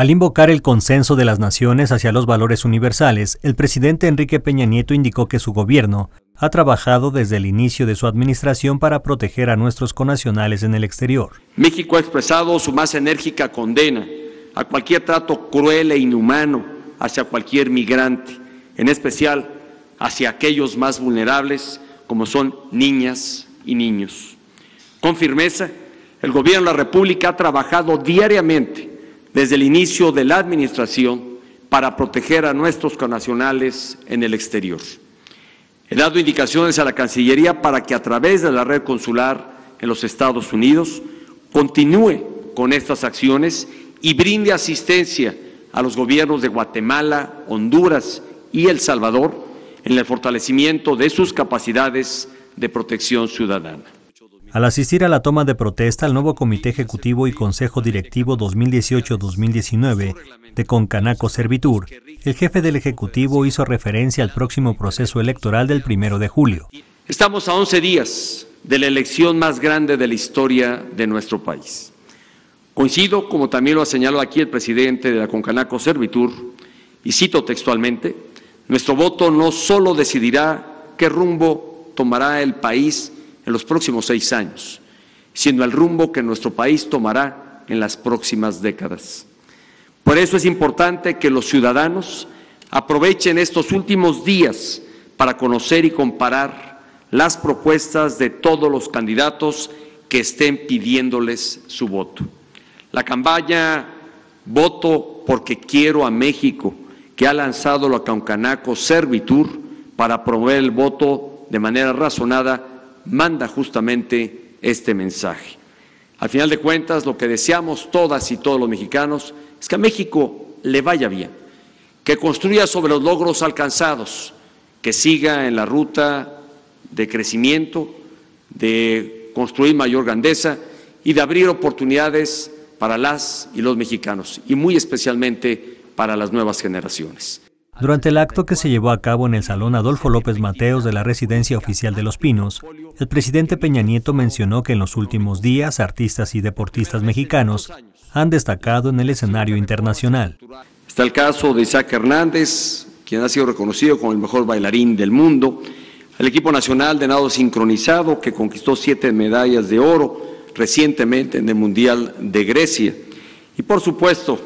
Al invocar el consenso de las naciones hacia los valores universales, el presidente Enrique Peña Nieto indicó que su gobierno ha trabajado desde el inicio de su administración para proteger a nuestros conacionales en el exterior. México ha expresado su más enérgica condena a cualquier trato cruel e inhumano hacia cualquier migrante, en especial hacia aquellos más vulnerables como son niñas y niños. Con firmeza, el Gobierno de la República ha trabajado diariamente desde el inicio de la Administración para proteger a nuestros connacionales en el exterior. He dado indicaciones a la Cancillería para que a través de la red consular en los Estados Unidos continúe con estas acciones y brinde asistencia a los gobiernos de Guatemala, Honduras y El Salvador en el fortalecimiento de sus capacidades de protección ciudadana. Al asistir a la toma de protesta, el nuevo Comité Ejecutivo y Consejo Directivo 2018-2019 de Concanaco Servitur, el jefe del Ejecutivo hizo referencia al próximo proceso electoral del primero de julio. Estamos a 11 días de la elección más grande de la historia de nuestro país. Coincido, como también lo ha señalado aquí el presidente de la Concanaco Servitur, y cito textualmente, nuestro voto no solo decidirá qué rumbo tomará el país en los próximos seis años, sino el rumbo que nuestro país tomará en las próximas décadas. Por eso es importante que los ciudadanos aprovechen estos últimos días para conocer y comparar las propuestas de todos los candidatos que estén pidiéndoles su voto. La campaña Voto porque quiero a México, que ha lanzado la Concanaco Servitur para promover el voto de manera razonada, manda justamente este mensaje. Al final de cuentas, lo que deseamos todas y todos los mexicanos es que a México le vaya bien, que construya sobre los logros alcanzados, que siga en la ruta de crecimiento, de construir mayor grandeza y de abrir oportunidades para las y los mexicanos, y muy especialmente para las nuevas generaciones. Durante el acto que se llevó a cabo en el Salón Adolfo López Mateos de la Residencia Oficial de Los Pinos, el presidente Peña Nieto mencionó que en los últimos días artistas y deportistas mexicanos han destacado en el escenario internacional. Está el caso de Isaac Hernández, quien ha sido reconocido como el mejor bailarín del mundo, el equipo nacional de nado sincronizado, que conquistó siete medallas de oro recientemente en el Mundial de Grecia, y por supuesto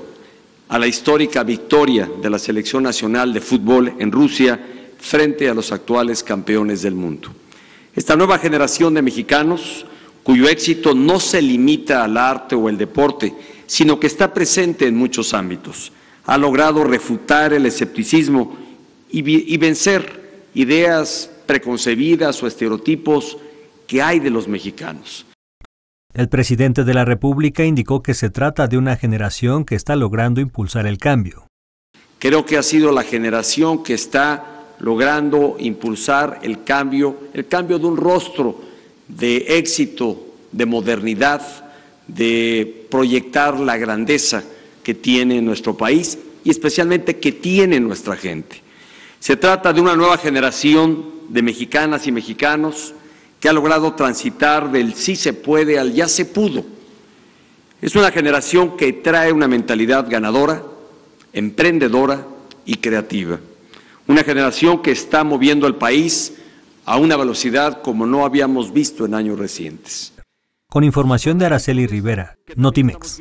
a la histórica victoria de la Selección Nacional de Fútbol en Rusia frente a los actuales campeones del mundo. Esta nueva generación de mexicanos, cuyo éxito no se limita al arte o el deporte, sino que está presente en muchos ámbitos. Ha logrado refutar el escepticismo y, vencer ideas preconcebidas o estereotipos que hay de los mexicanos. El presidente de la República indicó que se trata de una generación que está logrando impulsar el cambio. Creo que ha sido la generación que está logrando impulsar el cambio, el cambio de un rostro de éxito, de modernidad, de proyectar la grandeza que tiene nuestro país y especialmente que tiene nuestra gente. Se trata de una nueva generación de mexicanas y mexicanos que ha logrado transitar del sí se puede al ya se pudo. Es una generación que trae una mentalidad ganadora, emprendedora y creativa. Una generación que está moviendo el país a una velocidad como no habíamos visto en años recientes. Con información de Araceli Rivera, Notimex.